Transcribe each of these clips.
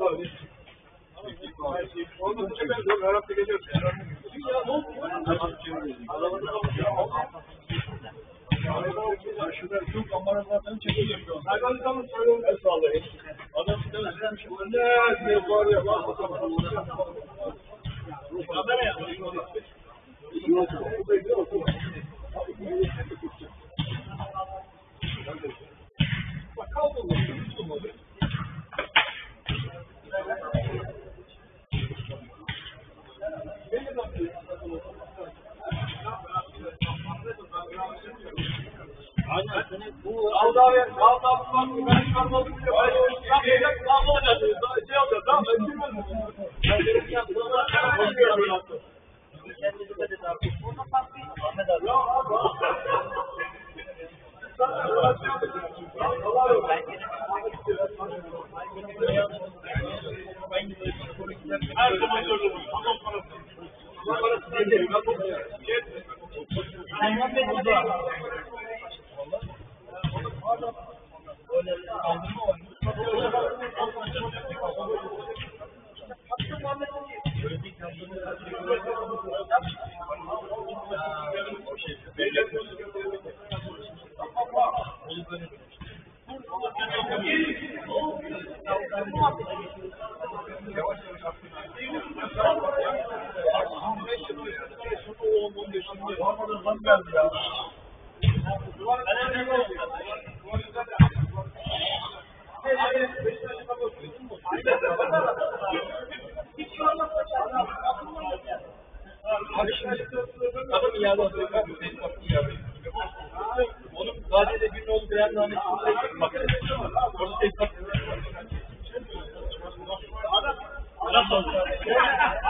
Tabii. Onu bu sefer dur, Arap'ta geliyor. Ya ne oldu? Şurada çok amaralardan çekeceğim. Hayvan tam söylüyorum ben sağlayayım. Adam bir de özlemiş. Ne diye var ya. Kamera ya. Yok. Bak kaldı. Tutulmadı. Ahmet abi. Her zaman görüyorum. Adam parası. Adam parası değil. Hayvan ve burada. Thank you. Abi şimdi adamın iade hakkı var mı? Benim hakkım iade. Vadede Günlüoğlu Birer Nami Sultan Maktesi. Orada tek maktesi. Nasıl oldu?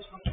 is from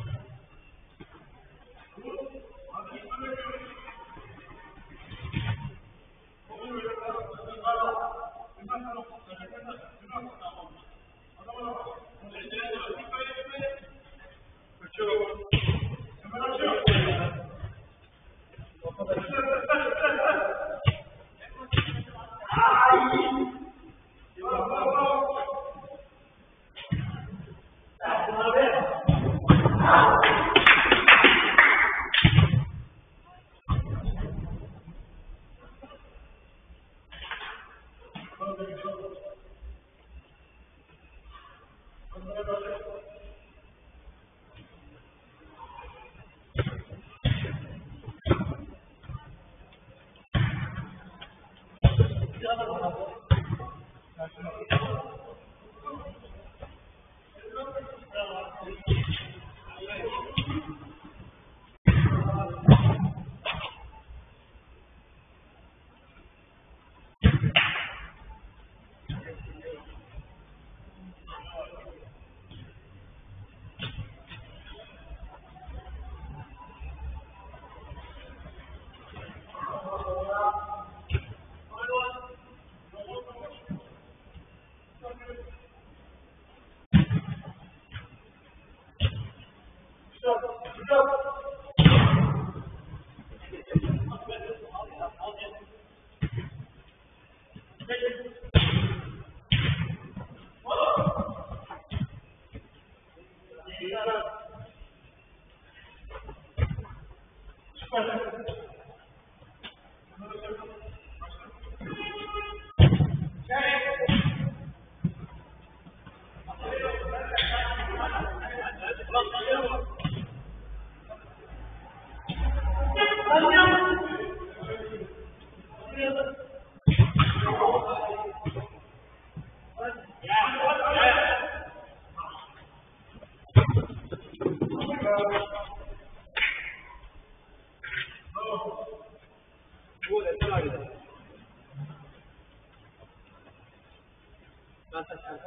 Ben sen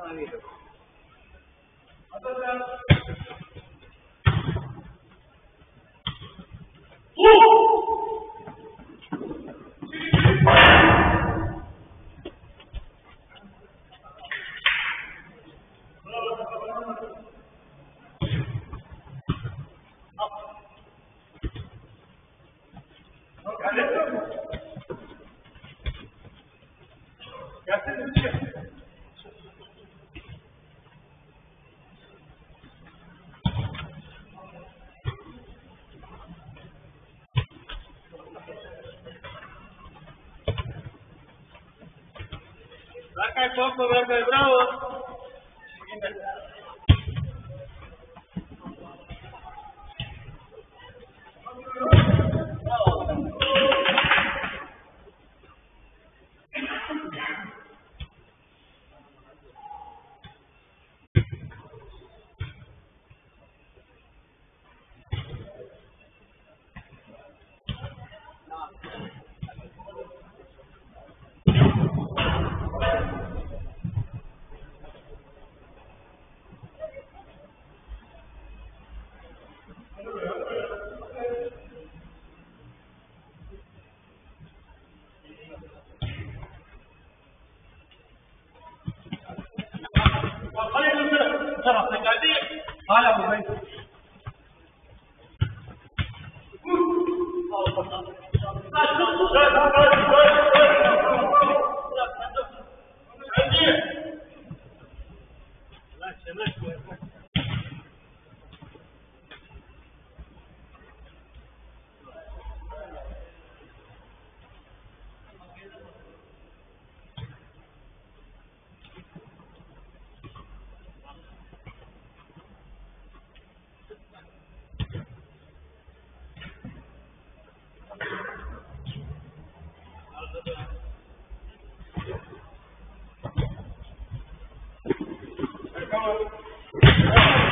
Poco Verde Bravo.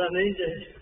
O da neydi?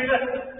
Wait a minute.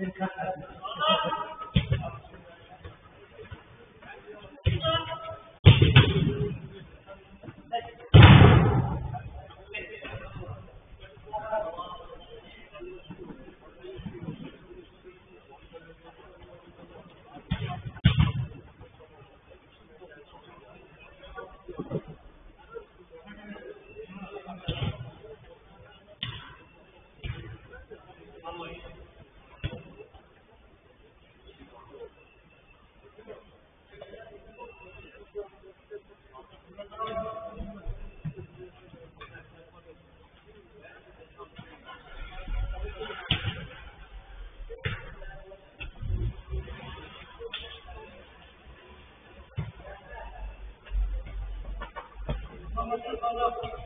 انكحت مسلمان ہو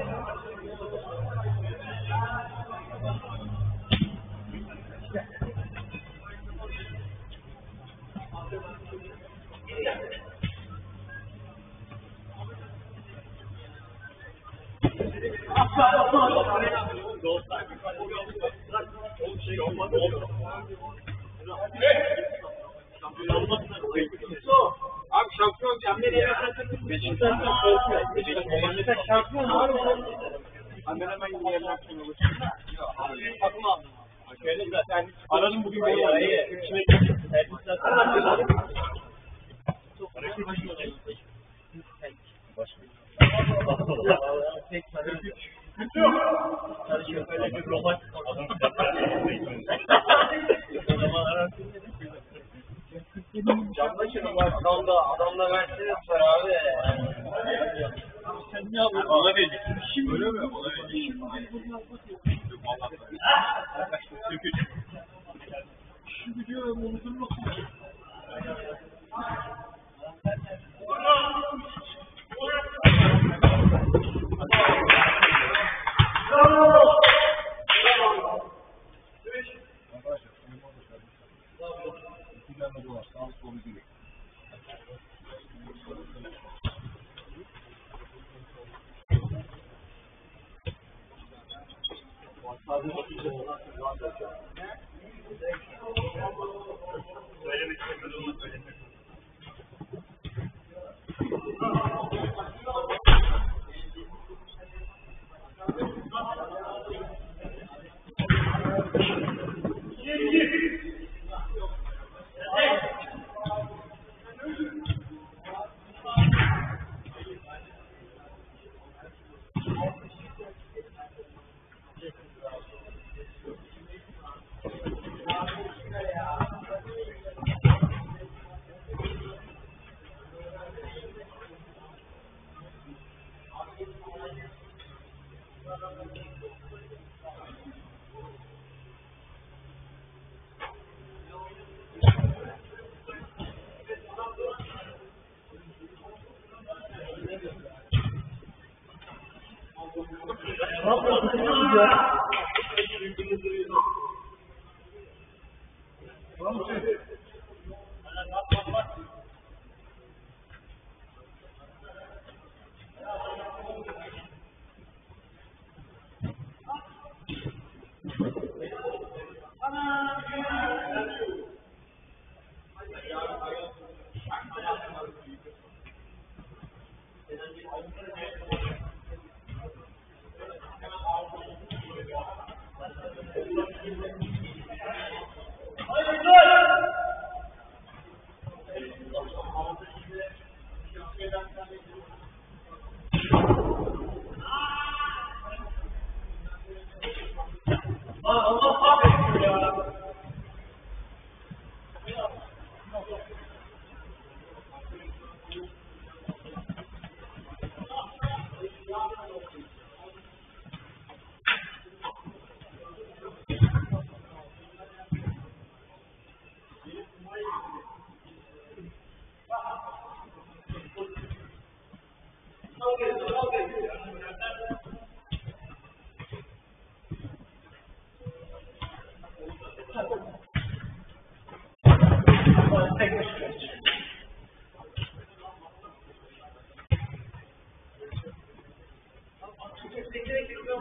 好，我们继续。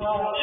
الله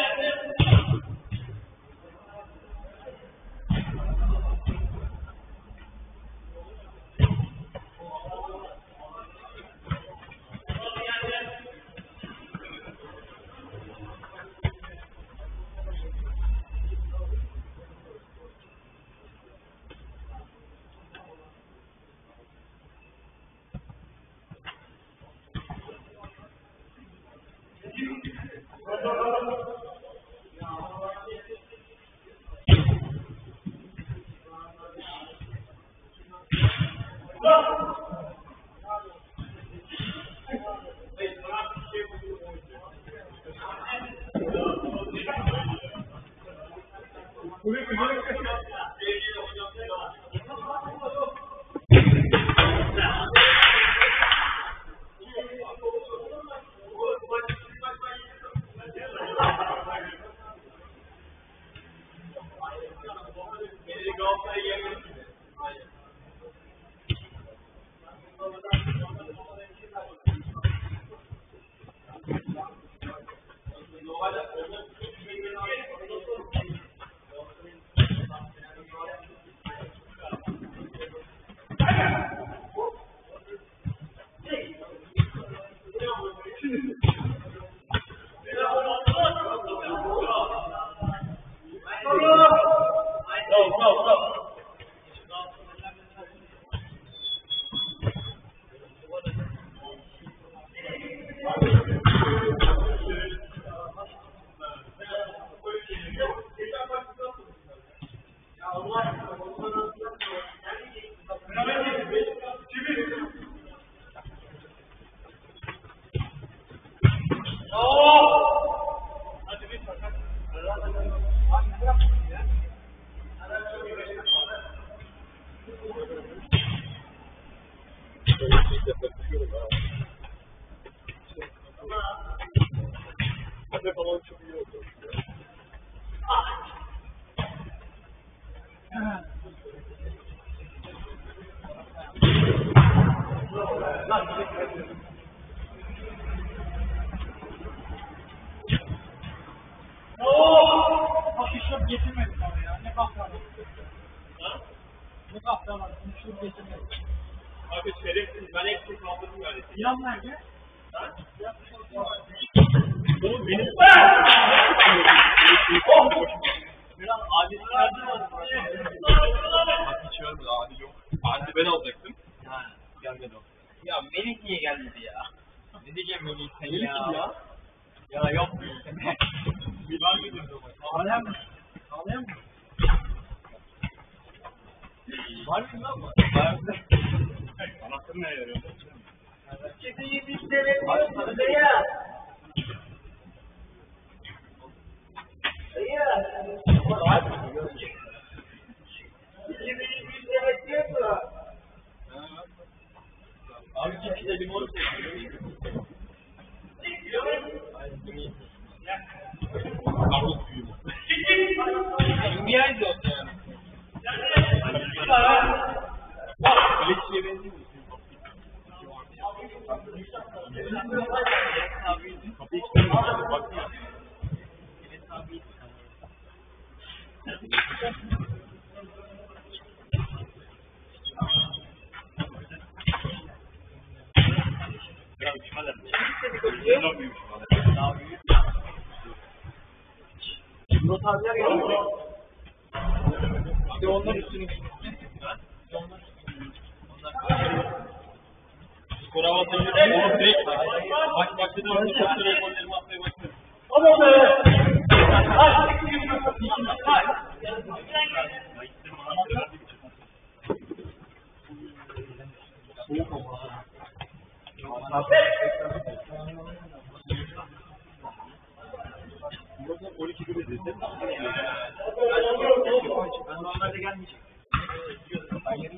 Bak şurup getirmedik ama ya. Ne kahraman. Ne kahraman. Şurup getirmedik. Abi şerefsiz ben hepsini kaldırdım yani. İlan nerede? Skor avantajı oğlum direkt. Maç başladı orada çok süre gollerimi atmaya başladı. Ama be. Burada 12 gibi dedi. Ben normalde gelmeyecek. Ben yarın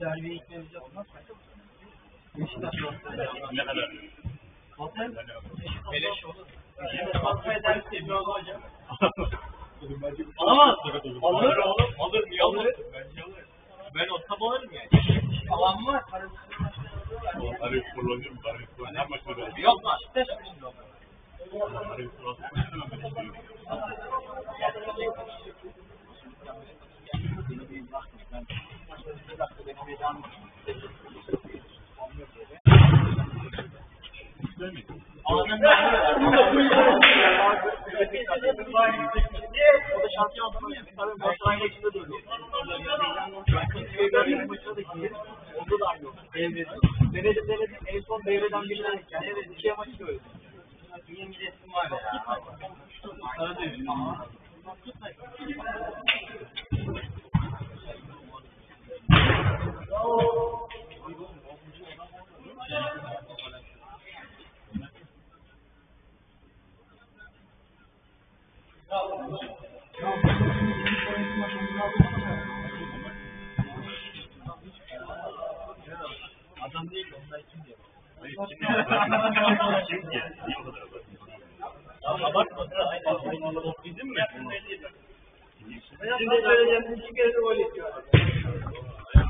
Dergiye ihtiyacı yapmaz. Ne kadar? Otel? Beleş olur. Masum ederse bir olur hocam. Alamaz. Alır oğlum. Alır. Niye alır? Bence alır. Ben olsam alırım yani. Alan var. Tarif kullanıyorum. Tarif kullanıyorum. Yok var. Tarif kullanıyorum. Üzüldüm ama. Adam değil de onlar kim diyor. Ama bakma da aynı bizim mi? Bizim de söyleyeceğim. İki kere de gol yetiyor.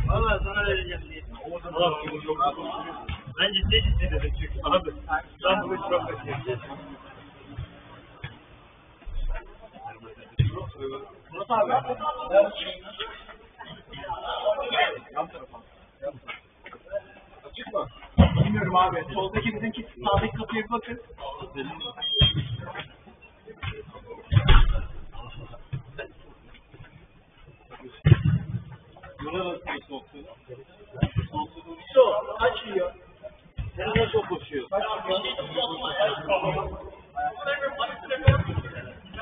Valla sana vereceğim diye. Ben ciddi ciddi dedim çünkü abi. Ben bunu çok bekliyorum. Murat abi. Açık mı? Bilmiyorum abi. Soldaki bizimki sağdaki kapıya bir bakın. Buna nasıl soktu? Kaç yiyor? Nereye çok koşuyor? Kaç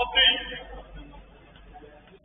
potente